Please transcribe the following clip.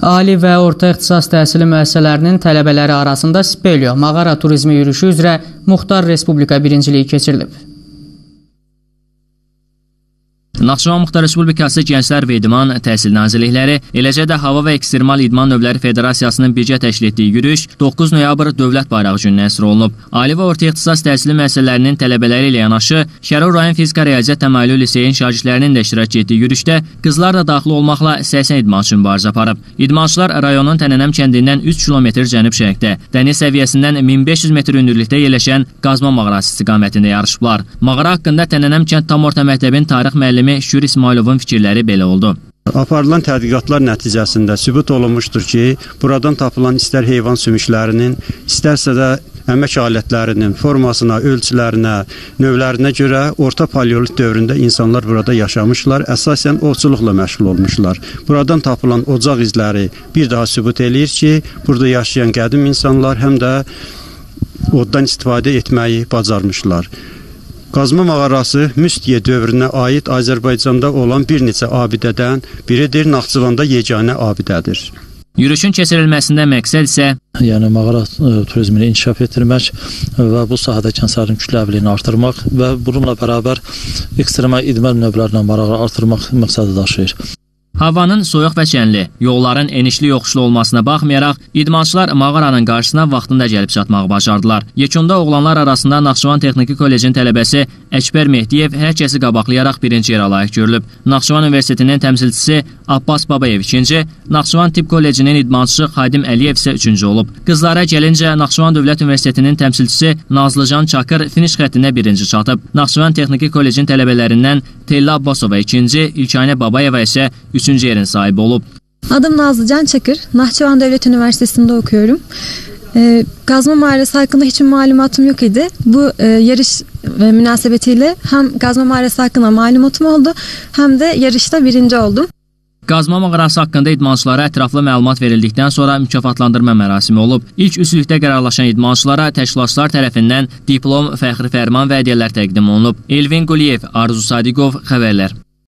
Ali və orta ixtisas təhsili müəssisələrinin tələbələri arasında Spelio mağara turizmi yürüyüşü üzrə Muxtar Respublika birinciliyi keçirilib. Naxçıvan Muxtar Respublikası Gənclər və İdman Təhsil Nazirlikləri, eləcə də Hava və Ekstremal İdman Növləri Federasiyasının birgə təşkil etdiyi yürüyüş 9 noyabr Dövlət Bayrağı gününə əsr olunub. Ali və orta ixtisas təhsili müəssisələrinin tələbələri ilə yanaşı, Şərur rayon fizika riyaziyyat təmayüllü liseyin şagirdlərinin də iştirak etdiyi yürüyüşdə qızlar da daxil olmaqla 80 idmançı mübarizə aparıb. İdmançılar rayonun Tənənəm kəndindən 3 km cənub-şərqdə, dəniz səviyyəsindən 1500 metr hündürlükdə yerləşən Qazma mağarası istiqamətində yarışıblar. Mağara haqqında Tənənəm kənd tam orta məktəbin tarix müəllimi müəllimi Şuri İsmailovun fikirləri belə oldu. Aparılan tədqiqatlar nəticəsində sübut olunmuşdur ki, buradan tapılan istər heyvan sümüklərinin, istərsə də əmək alətlərinin formasına, ölçülərinə, növlərinə görə orta paleolit dövründə insanlar burada yaşamışlar, əsasən ovçuluqla məşğul olmuşlar. Buradan tapılan ocaq izləri bir daha sübut eləyir ki, burada yaşayan qədim insanlar həm də oddan istifadə etməyi bacarmışlar. Qazma mağarası Müstiyə dövrünə aid Azərbaycanda olan bir neçə abidədən biridir. Naxçıvanda yeganə abidədir. Yürüyüşün keçirilməsində məqsəd isə yəni mağara e, turizmini inkişaf etdirmək və bu sahədə kəndlərin kütləviliyini artırmaq və bununla bərabər ekstremal idman növlərinə marağı artırmaq məqsədi daşıyır. Havanın soyuq və çənli, yolların enişli yoxuşlu olmasına baxmayaraq, idmançılar mağaranın qarşısına vaxtında gəlib çatmağı bacardılar. Yekunda oğlanlar arasında Naxçıvan Texniki Kollecinin tələbəsi Əkbər Mehdiyev hər kəsi qabaqlayaraq birinci yerə layiq görülüb. Naxçıvan Universitetinin təmsilçisi Abbas Babayev ikinci, Naxçıvan Tibb Kollecinin idmançısı Xadim Əliyev isə üçüncü olub. Qızlara gəlincə, Naxçıvan Dövlət Universitetinin təmsilçisi Nazlıcan Çakır finiş xəttinə birinci çatıb. Naxçıvan Texniki Kollecinin tələbələrindən Tella Abbasova ikinci, İlkanə Babayeva isə üçüncü yerin sahibi olub. Adım Nazlıcan Çakır. Nahçıvan Devlet Üniversitesi'nde okuyorum. E, gazma mağarası hakkında hiçbir malumatım yok idi. Bu e, yarış e, münasebetiyle hem gazma mağarası hakkında malumatım oldu hem de yarışta birinci oldum. Qazma mağarası haqqında idmançılara ətraflı məlumat verildikdən sonra mükafatlandırma mərasimi olub. İlk üçlükdə qərarlaşan idmançılara təşkilatçılar tərəfindən diplom, fəxri fərman və hədiyyələr təqdim olunub. Elvin Quliyev, Arzu Sadiqov xəbərlər.